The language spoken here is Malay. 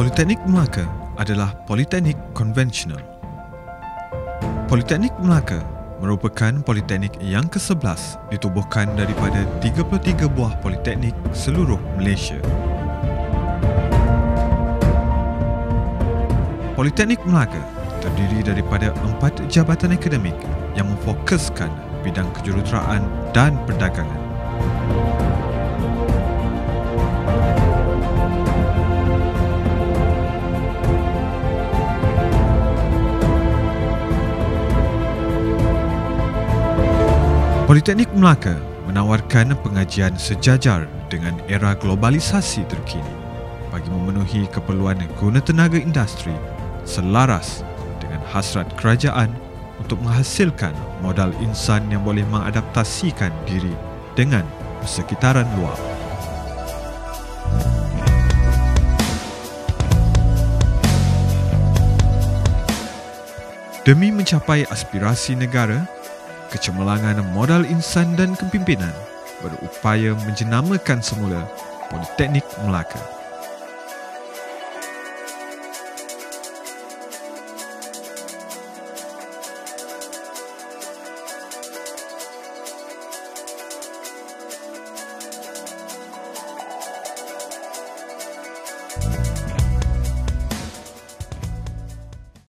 Politeknik Melaka adalah politeknik konvensional. Politeknik Melaka merupakan politeknik yang ke-11 ditubuhkan daripada 33 buah politeknik seluruh Malaysia. Politeknik Melaka terdiri daripada empat jabatan akademik yang memfokuskan bidang kejuruteraan dan perdagangan. Politeknik Melaka menawarkan pengajian sejajar dengan era globalisasi terkini bagi memenuhi keperluan guna tenaga industri selaras dengan hasrat kerajaan untuk menghasilkan modal insan yang boleh mengadaptasikan diri dengan persekitaran luar. Demi mencapai aspirasi negara, kecemerlangan modal insan dan kepimpinan berupaya menjenamakan semula Politeknik Melaka.